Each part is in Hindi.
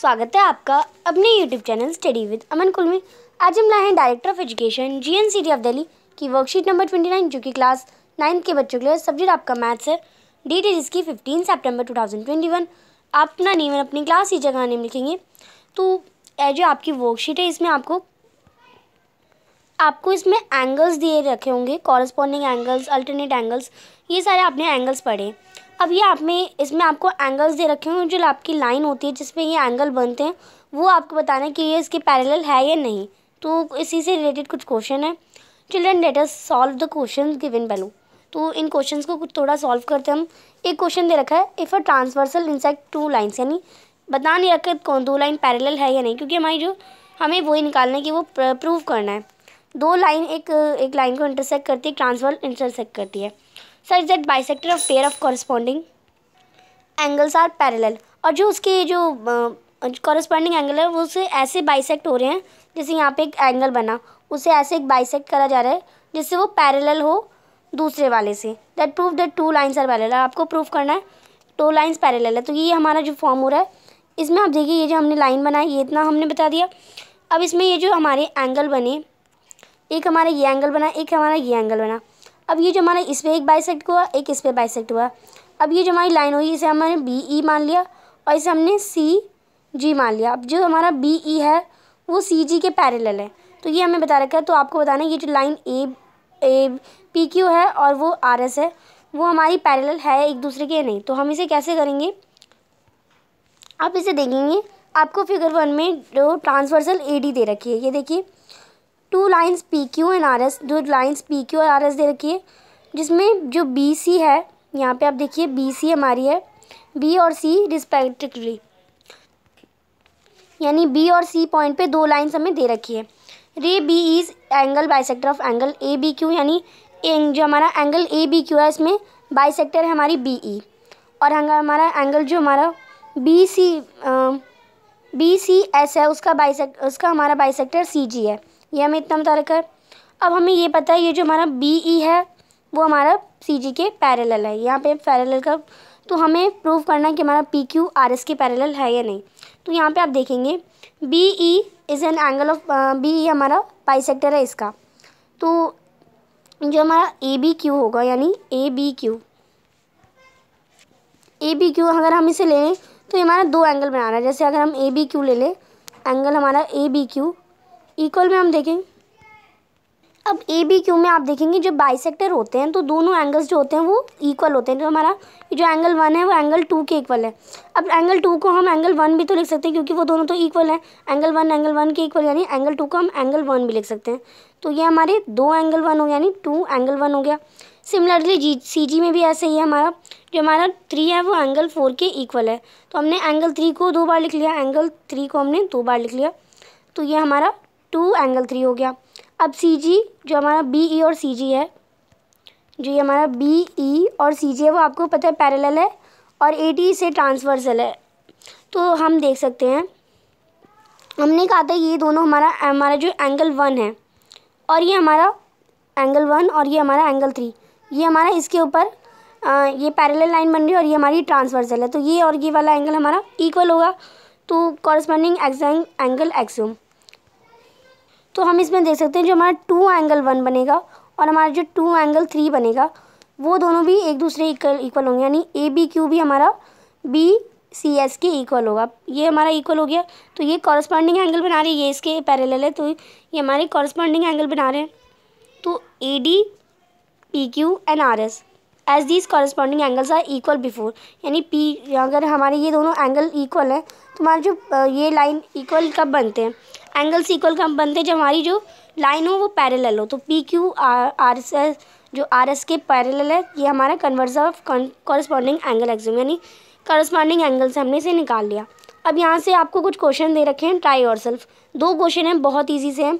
स्वागत है आपका अपने YouTube channel study with Aman कुल में। आज हम लाए हैं director of education G N C T of Delhi की वर्कशीट नंबर ट्वेंटी नाइन जो कि क्लास नाइन्थ के बच्चों के लिए सब्जेक्ट आपका मैथ्स है। डेट है जिसकी fifteen September two thousand twenty one आप अपना नेम और अपनी क्लास की जगह नेम लिखेंगे। तो जो आपकी वर्कशीट है, इसमें आपको आपको इसमें एंगल्स दिए रखे होंगे कॉरस्पॉन्डिंग एंगल्स अल्टरनेट एंगल्स ये सारे आपने एंगल्स पढ़े अब ये आप में, इसमें आपको एंगल्स दे रखे होंगे जो आपकी लाइन होती है, जिसपे ये एंगल बनते हैं, वो आपको बताना है कि ये इसके पैरेलल है या नहीं। तो इसी से रिलेटेड कुछ क्वेश्चन है। Children let us solve the question given below तो इन क्वेश्चंस को कुछ थोड़ा सॉल्व करते हैं हम। एक क्वेश्चन दे रखा है if a transversal intersect two lines यानी बता नहीं रखा कौन, दो लाइन पैरेलल है या नहीं, क्योंकि हमारी जो, हमें वही निकालना है कि वो प्रूव करना है। दो लाइन एक एक लाइन को इंटरसेक्ट करती है ट्रांसवर्सल इंटरसेक्ट करती है। Such that bisector of pair of corresponding angles are parallel और जो उसके जो कॉरस्पॉन्डिंग एंगल है, वो उससे ऐसे बाइसेक्ट हो रहे हैं, जैसे यहाँ पे एक एंगल बना। उसे ऐसे एक बाइसेक्ट करा जा रहा है, जिससे वो पैरेलल हो दूसरे वाले से। That prove that two lines are parallel आपको प्रूव करना है टू लाइन्स पैरेलल है। तो ये हमारा जो फॉर्म हो रहा है, इसमें आप देखिए, ये जो हमने लाइन बनाई ये इतना हमने बता दिया। अब इसमें ये जो हमारे एंगल बने, एक हमारा ये एंगल बना, एक हमारा ये एंगल बना। अब ये जो हमारा इस पर एक बाइसेक्ट हुआ, एक इस पर बाइसेक्ट हुआ। अब ये जो हमारी लाइन हुई, इसे हमने बी ई मान लिया और इसे हमने सी जी मान लिया। अब जो हमारा बी ई है, वो सी जी के पैरेलल है। तो ये हमें बता रखा है तो आपको बताना है, ये जो line A A P Q है और वो आर एस है, वो हमारी पैरेलल है एक दूसरे के नहीं? तो हम इसे कैसे करेंगे? आप इसे देखेंगे, आपको फिगर वन में जो ट्रांसवर्सल ए डी दे रखी है। ये देखिए two lines P Q and R S दो लाइंस पी क्यू और आर एस दे रखी है, जिसमें जो बी सी है, यहाँ पे आप देखिए बी सी हमारी है बी और सी रिस्पेक्टिवली यानी बी और सी पॉइंट पे दो लाइंस हमें दे रखी है। Ray B is angle bisector of angle A B Q यानी जो हमारा एंगल ए बी क्यू है, इसमें बाइसेक्टर है हमारी बी ई और हमारा एंगल जो हमारा B C B C S है, उसका बाइसेक्ट उसका हमारा बाइसेक्टर सी जी है। ये हमें इतना बता रखा है अब हमें ये पता है, ये जो हमारा बी ई है, वो हमारा सी जी के पैरेलल है। यहाँ पे पैरेलल का तो हमें प्रूव करना है कि हमारा पी क्यू आर एस के पैरेलल है या नहीं। तो यहाँ पे आप देखेंगे B E is an angle of B E हमारा पाई सेक्टर है इसका। तो जो हमारा ए बी क्यू होगा, यानी A B Q A B Q अगर हम इसे ले लें तो ये हमारा दो एंगल बना रहा है। जैसे अगर हम ए बी क्यू ले लें एंगल हमारा ए बी क्यू इक्वल में हम देखें अब ए बी क्यू में आप देखेंगे, जो बाइसेक्टर होते हैं तो दोनों एंगल्स जो होते हैं, वो इक्वल होते हैं। तो हमारा जो एंगल वन है, वो एंगल टू के इक्वल है। अब एंगल टू को हम एंगल वन भी तो लिख सकते हैं, क्योंकि वो दोनों तो इक्वल हैं। एंगल वन एंगल वन के इक्वल यानी एंगल टू को हम एंगल वन भी लिख सकते हैं। तो ये हमारे दो एंगल वन हो गया, यानी टू एंगल वन हो गया। सिमिलरली जी सी जी में भी ऐसे ही है हमारा। जो हमारा थ्री है, वो एंगल फोर के इक्वल है। तो हमने एंगल थ्री को दो बार लिख लिया एंगल थ्री को हमने दो बार लिख लिया। तो ये हमारा टू एंगल थ्री हो गया। अब सी जी जो हमारा बी ई और सी जी है, जो ये हमारा बी ई और सी जी है, वो आपको पता है पैरेलल है और ए टी से ट्रांसवर्सल है। तो हम देख सकते हैं। हमने कहा था ये दोनों हमारा हमारा जो एंगल वन है और ये हमारा एंगल वन और ये हमारा एंगल थ्री ये हमारा इसके ऊपर ये पैरेलल लाइन बन रही है और ये हमारी ट्रांसवर्सल है। तो ये और ये वाला एंगल हमारा इक्वल होगा। तो कॉरस्पॉन्डिंग एंगल एक्सूम तो हम इसमें देख सकते हैं जो हमारा टू एंगल वन बनेगा और हमारा जो टू एंगल थ्री बनेगा, वो दोनों भी एक दूसरे इक्वल इक्वल होंगे, यानी ए बी क्यू भी हमारा बी सी एस के इक्वल होगा। ये हमारा इक्वल हो गया। तो ये कॉरस्पॉन्डिंग एंगल बना रहे हैं, ये इसके पैरेलल है तो ये हमारे कॉरस्पॉन्डिंग एंगल बना रहे हैं। तो A D P Q and R S as these corresponding angles are equal before यानी पी अगर हमारे ये दोनों एंगल इक्वल हैं तो हमारे जो ये लाइन इक्वल कब बनते हैं? एंगल्स इक्वल कब बनते जब हमारी जो लाइन हो, वो पैरेलल हो। तो P Q R R S जो आर एस के पैरेलल है, ये हमारा conversion of corresponding angle axiom यानी कॉरस्पॉन्डिंग एंगल से हमने इसे निकाल लिया। अब यहाँ से आपको कुछ क्वेश्चन दे रखे हैं ट्राई और सेल्फ दो क्वेश्चन हैं, बहुत ईजी से हैं।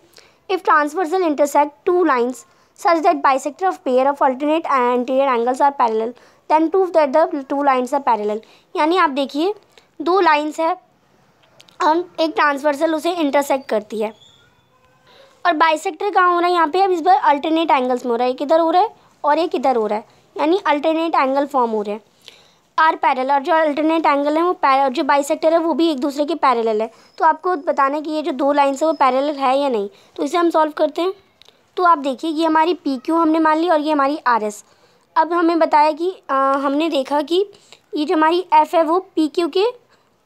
If transversal intersect two lines such that bisector of pair of alternate interior angles are parallel then prove that the two lines are parallel यानी आप देखिए, दो लाइन्स है एक ट्रांसवर्सल उसे इंटरसेक्ट करती है। और बाइसेक्टर कहाँ हो रहा है? यहाँ पे अब इस बार अल्टरनेट एंगल्स में हो रहा है। एक इधर हो रहा है और एक इधर हो रहा है। यानी अल्टरनेट एंगल फॉर्म हो रहे हैं। आर पैरल और जो अल्टरनेट एंगल है वो जो बाइसेक्टर है वो भी एक दूसरे के पैरेलल है। तो आपको बताना है कि ये जो दो लाइन्स है वो पैरेलल है या नहीं। तो इसे हम सॉल्व करते हैं। तो आप देखिए ये हमारी पी क्यू हमने मान ली और ये हमारी आर एस अब हमें बताया कि आ, हमने देखा कि ये जो हमारी एफ़ है वो पी क्यू के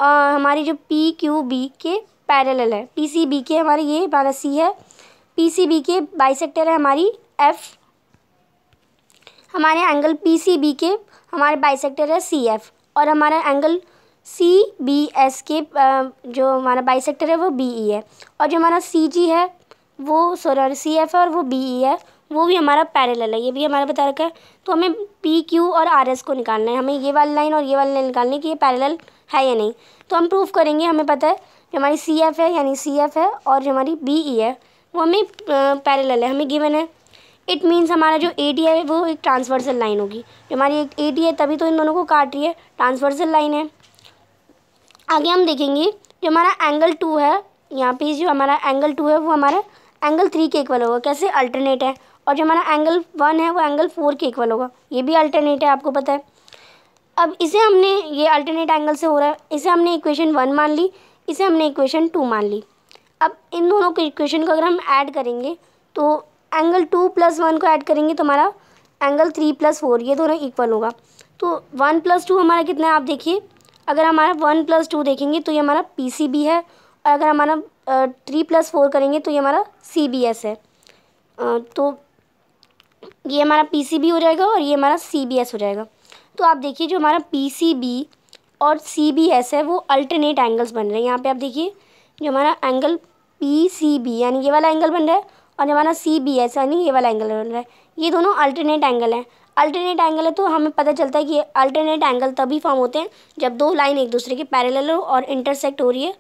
आ, हमारी जो पी क्यू बी के पैरेलल है। पी सी बी के हमारे ये हमारा सी है। पी सी बी के बाइसेक्टर है हमारी एफ़ हमारे एंगल पी सी बी के हमारे बाइसेक्टर है सी एफ़ और हमारा एंगल सी बी एस के जो हमारा बाइसेक्टर है वो बी ई है। और जो हमारा सी जी है वो सॉरी सी एफ़ है और वो बी ई है। वो भी हमारा पैरेलल है। ये भी हमारा बता रखा है। तो हमें पी क्यू और आर एस को निकालना है। हमें ये वाली लाइन और ये वाली लाइन निकालनी है कि ये पैरेलल है या नहीं? तो हम प्रूफ करेंगे, हमें पता है जो हमारी सी एफ़ है, यानी सी एफ़ है, और जो हमारी बी ई है, वो हमें पैरेलल है, हमें गिवन है। इट मीन्स हमारा जो ए डी है, वो एक ट्रांसवर्सल लाइन होगी। जो हमारी एक ए डी है, तभी तो इन दोनों को काट रही है ट्रांसवर्सल लाइन है। आगे हम देखेंगे, जो हमारा एंगल टू है, यहाँ पे जो हमारा एंगल टू है, वो हमारा एंगल थ्री के इक्वल होगा। कैसे? अल्टरनेट है। और जो हमारा एंगल वन है, वो एंगल फोर के इक्वल होगा। ये भी अल्टरनेट है, आपको पता है। अब इसे हमने ये अल्टरनेट एंगल से हो रहा है। इसे हमने इक्वेशन वन मान ली, इसे हमने इक्वेशन टू मान ली। अब इन दोनों के इक्वेशन को अगर हम ऐड करेंगे तो एंगल टू प्लस वन को ऐड करेंगे तो हमारा एंगल थ्री प्लस फोर ये दोनों इक्वल होगा। तो वन प्लस टू हमारा कितना है, आप देखिए। अगर हमारा वन प्लस टू देखेंगे तो ये हमारा पी सी बी है। और अगर हमारा थ्री प्लस फोर करेंगे तो ये हमारा सी बी एस है। तो ये हमारा पी सी बी हो जाएगा और ये हमारा सी बी एस हो जाएगा। तो आप देखिए जो हमारा पी सी बी और सी बी एस है, वो अल्टरनेट एंगल्स बन रहे हैं। यहाँ पे आप देखिए, जो हमारा एंगल पी सी बी यानी ये वाला एंगल बन रहा है, और जो हमारा सी बी एस यानी ये वाला एंगल बन रहा है। ये दोनों अल्टरनेट एंगल हैं। अल्टरनेट एंगल है तो हमें पता चलता है कि अल्टरनेट एंगल तभी फॉर्म होते हैं जब दो लाइन एक दूसरे के पैरेलल हो और इंटरसेक्ट हो रही है,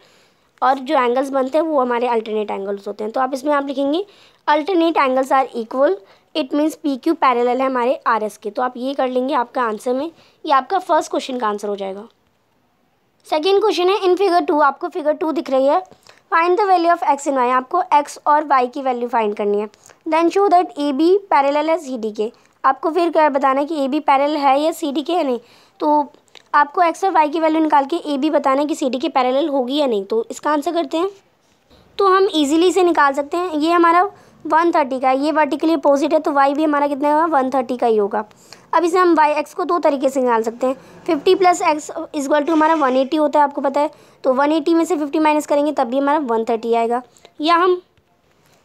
और जो एंगल्स बनते हैं वो हमारे अल्टरनेट एंगल्स होते हैं। तो आप इसमें आप लिखेंगे alternate angles are equal it means P Q parallel है हमारे आर एस के। तो आप ये कर लेंगे आपका आंसर में, ये आपका फ़र्स्ट क्वेश्चन का आंसर हो जाएगा। सेकेंड क्वेश्चन है, इन फिगर टू, आपको फिगर टू दिख रही है। Find the value of X in Y, आपको एक्स और वाई की वैल्यू फाइंड करनी है। Then show that A B parallel है सी डी के। आपको फिर क्या बताना है कि ए बी पैरेलल है या सी डी के है नहीं? तो आपको एक्स और वाई की वैल्यू निकाल के ए बी बताना है कि सी डी के पैरेलल होगी या नहीं। तो इसका आंसर करते हैं। तो हम इजीली इसे निकाल सकते हैं। ये हमारा वन थर्टी का ये वर्टिकली अपोजिट है तो वाई भी हमारा कितना होगा? वन थर्टी का ही होगा। अब इसे हम वाई एक्स को दो तरीके से निकाल सकते हैं। Fifty plus X is equal to हमारा वन एटी होता है, आपको पता है। तो वन एटी में से फिफ्टी माइनस करेंगे, तब भी हमारा वन थर्टी आएगा। या हम,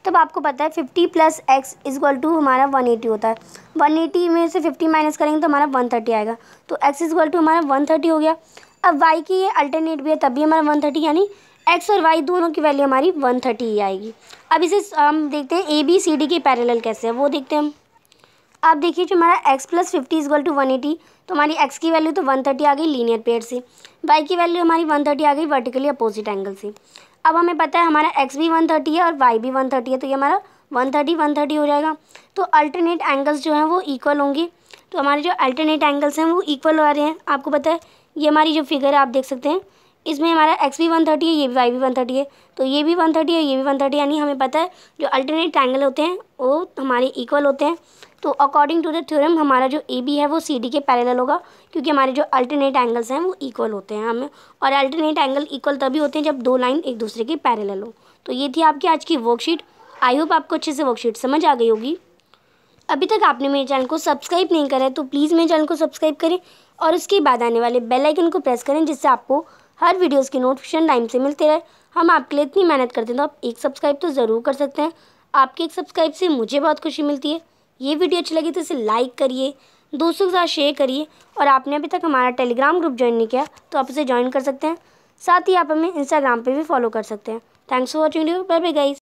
तब आपको पता है fifty plus X is equal to हमारा वन एटी होता है। वन एटी में से फिफ्टी माइनस करेंगे तो हमारा वन थर्टी आएगा। तो एक्स इजक्वल टू हमारा वन थर्टी हो गया। अब वाई की ये अल्टरनेट भी है, तब भी हमारा वन थर्टी, यानी एक्स और वाई दोनों की वैल्यू हमारी वन थर्टी ही आएगी। अब इसे हम देखते हैं ए बी सी डी के पैरेलल कैसे है। वो देखते हैं हम। आप देखिए जो हमारा X plus fifty is equal to one eighty तो हमारी एक्स की वैल्यू तो वन थर्टी आ गई लीनियर पेयर से। वाई की वैल्यू हमारी वन थर्टी आ गई वर्टिकली अपोजिट एंगल से। अब हमें पता है हमारा एक्स भी वन थर्टी है और वाई भी वन थर्टी है तो ये हमारा वन थर्टी वन थर्टी हो जाएगा। तो अल्टरनेट एंगल्स जो हैं वो इक्वल होंगे। तो हमारे जो अल्टरनेट एंगल्स हैं वो इक्वल आ रहे हैं। आपको पता है ये हमारी जो फिगर है, आप देख सकते हैं। इसमें हमारा एक्स भी वन थर्टी है, ये भी वाई भी वन थर्टी है। तो ये भी वन थर्टी है, ये भी वन थर्टी यानी हमें पता है, जो अल्टरनेट एंगल होते हैं, वो हमारे इक्वल होते हैं। तो अकॉर्डिंग टू द थ्योरम हमारा जो ए बी है, वो सी डी के पैरेलल होगा, क्योंकि हमारे जो अल्टरनेट एंगल्स हैं, वो इक्वल होते हैं हमें। और अल्टरनेट एंगल इक्वल तभी होते हैं, जब दो लाइन एक दूसरे के पैरेलल हो। तो ये थी आपकी आज की वर्कशीट आई होप आपको अच्छे से वर्कशीट समझ आ गई होगी। अभी तक आपने मेरे चैनल को सब्सक्राइब नहीं करा है तो प्लीज़ मेरे चैनल को सब्सक्राइब करें। और उसके बाद आने वाले बेल आइकन को प्रेस करें, जिससे आपको हर वीडियोज़ की नोटिफिकेशन टाइम से मिलते रहे। हम आपके लिए इतनी मेहनत करते हैं तो आप एक सब्सक्राइब तो ज़रूर कर सकते हैं। आपके एक सब्सक्राइब से मुझे बहुत खुशी मिलती है। ये वीडियो अच्छी लगी तो इसे लाइक करिए, दोस्तों के साथ शेयर करिए और आपने अभी तक हमारा टेलीग्राम ग्रुप ज्वाइन नहीं किया तो आप इसे ज्वाइन कर सकते हैं। साथ ही आप हमें इंस्टाग्राम पर भी फॉलो कर सकते हैं। Thanks for watching bye bye guys